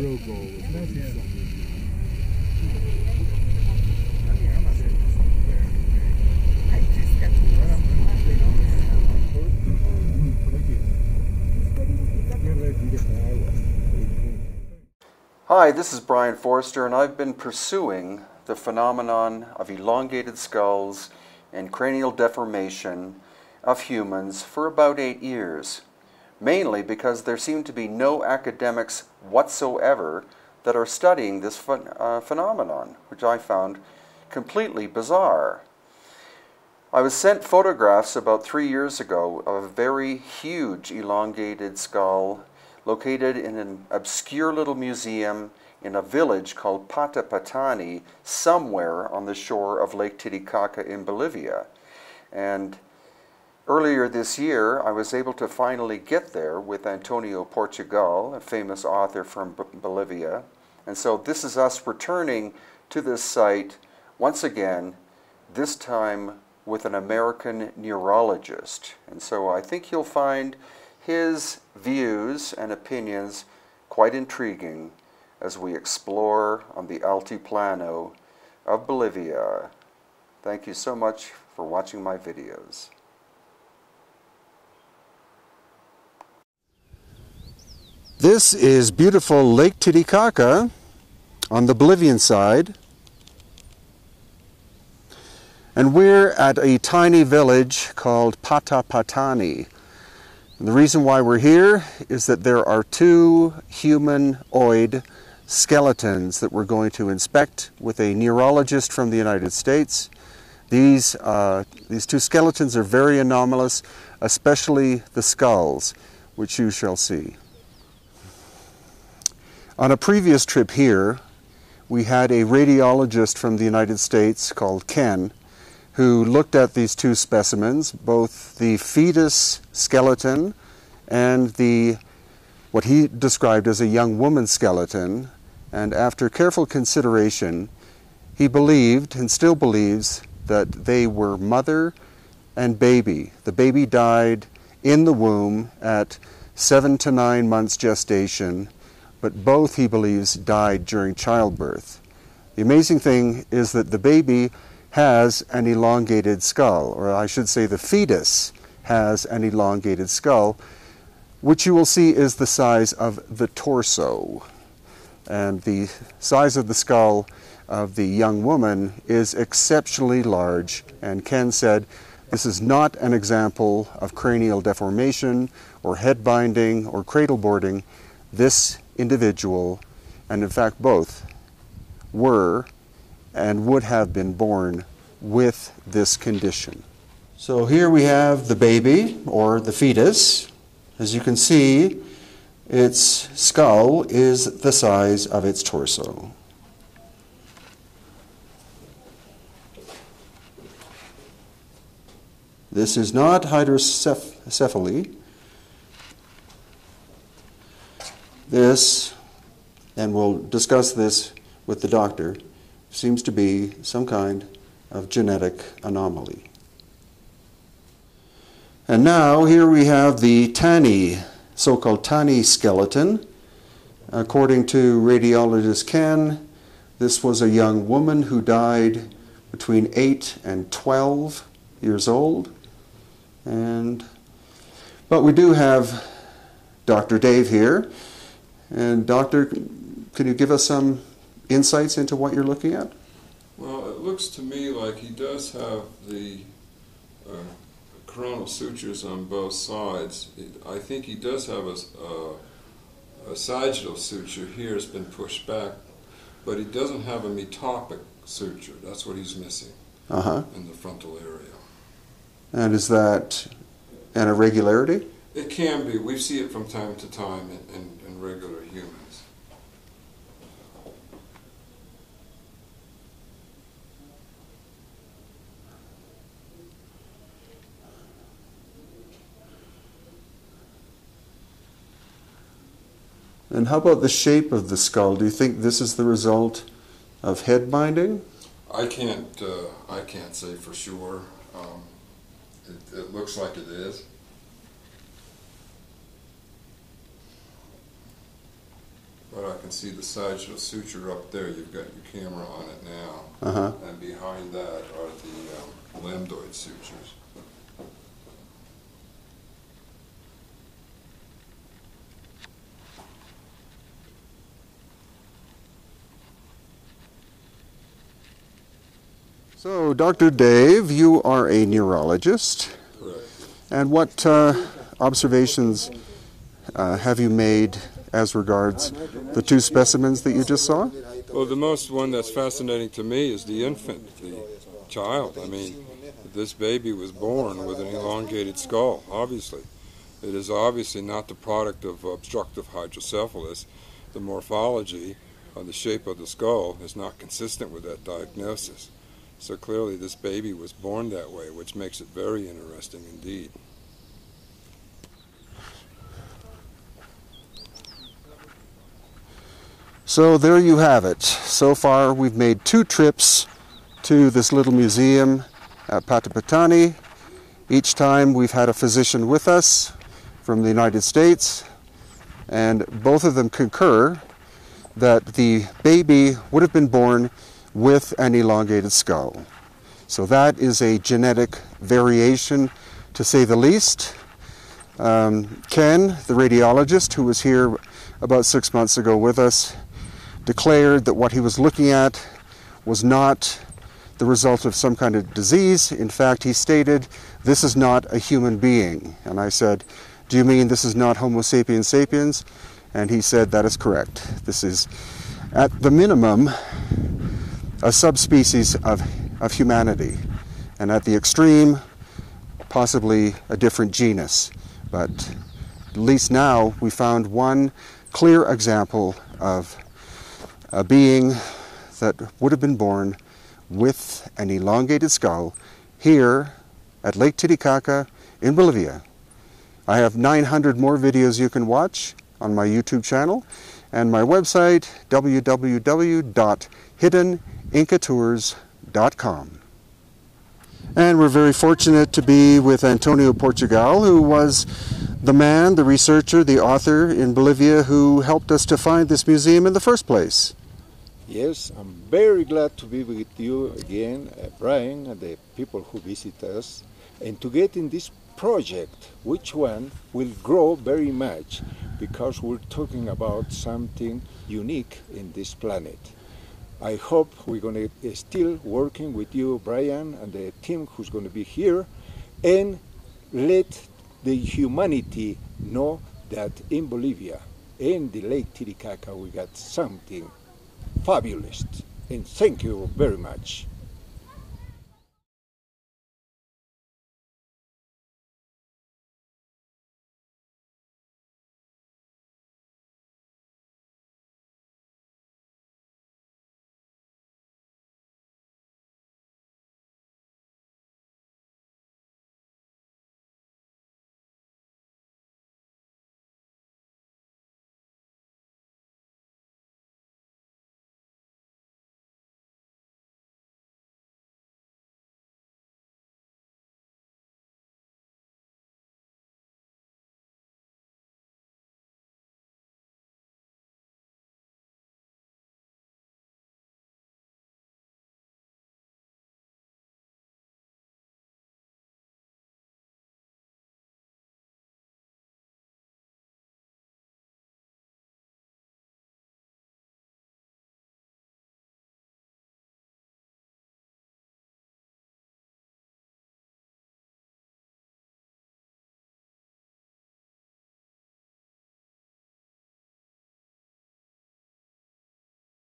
real goal. Hi, this is Brien Foerster, and I've been pursuing the phenomenon of elongated skulls and cranial deformation of humans for about eight years, mainly because there seem to be no academics whatsoever that are studying this phen- uh, phenomenon, which I found completely bizarre. I was sent photographs about three years ago of a very huge elongated skull located in an obscure little museum in a village called Patapatani, somewhere on the shore of Lake Titicaca in Bolivia. And earlier this year, I was able to finally get there with Antonio Portugal, a famous author from B- Bolivia. And so this is us returning to this site once again, this time with an American neurologist. And so I think you'll find his views and opinions quite intriguing as we explore on the Altiplano of Bolivia. Thank you so much for watching my videos. This is beautiful Lake Titicaca on the Bolivian side. And we're at a tiny village called Patapatani. And the reason why we're here is that there are two humanoid skeletons that we're going to inspect with a neurologist from the United States. These, uh, these two skeletons are very anomalous, especially the skulls, which you shall see. On a previous trip here, we had a radiologist from the United States called Ken who looked at these two specimens, both the fetus skeleton and the what he described as a young woman skeleton, and after careful consideration, he believed and still believes that they were mother and baby. The baby died in the womb at seven to nine months gestation, but both, he believes, died during childbirth. The amazing thing is that the baby has an elongated skull, or I should say, the fetus has an elongated skull, which you will see is the size of the torso. And the size of the skull of the young woman is exceptionally large. And Ken said, this is not an example of cranial deformation or head binding or cradle boarding. This individual, and in fact both, were and would have been born with this condition. So here we have the baby or the fetus. As you can see, its skull is the size of its torso. This is not hydrocephaly. This, and we'll discuss this with the doctor, seems to be some kind of genetic anomaly. And now here we have the Tani, so called Tani skeleton. According to radiologist Ken, this was a young woman who died between 8 and 12 years old. And but we do have Dr. Dave here. And doctor, can you give us some insights into what you're looking at? Well, it looks to me like he does have the uh, coronal sutures on both sides. I think he does have a, uh, a sagittal suture here has been pushed back, but he doesn't have a metopic suture. That's what he's missing Uh huh. in the frontal area. And is that an irregularity? It can be. We see it from time to time in, in, And how about the shape of the skull? Do you think this is the result of head binding? I can't. Uh, I can't say for sure. Um, it, it looks like it is. But I can see the sagittal suture up there. You've got your camera on it now. Uh -huh. And behind that are the um, lambdoid sutures. So, Dr. Dave, you are a neurologist. Correct. And what uh, observations uh, have you made as regards the two specimens that you just saw? Well, the most one that's fascinating to me is the infant, the child. I mean, this baby was born with an elongated skull, obviously. It is obviously not the product of obstructive hydrocephalus. The morphology of the shape of the skull is not consistent with that diagnosis. So clearly, this baby was born that way, which makes it very interesting indeed. So there you have it. So far, we've made two trips to this little museum at Patapatani. Each time we've had a physician with us from the United States, and both of them concur that the baby would have been born with an elongated skull. So that is a genetic variation, to say the least. Um, Ken, the radiologist who was here about six months ago with us, declared that what he was looking at was not the result of some kind of disease. In fact, he stated, This is not a human being. And I said, Do you mean this is not Homo sapiens sapiens? And he said, That is correct. This is, at the minimum, a subspecies of, of humanity. And at the extreme, possibly a different genus. But at least now we found one clear example of a being that would have been born with an elongated skull here at Lake Titicaca in Bolivia. I have 900 more videos you can watch on my YouTube channel and my website www.hiddenincatours.com. And we're very fortunate to be with Antonio Portugal, who was the man, the researcher, the author in Bolivia who helped us to find this museum in the first place. Yes, I'm very glad to be with you again, uh, Brien, and the people who visit us, and to get in this project, which one will grow very much because we're talking about something unique in this planet. I hope we're going to still working with you, Brien, and the team who's going to be here, and let the humanity know that in Bolivia, in the Lake Titicaca, we got something fabulous. And thank you very much.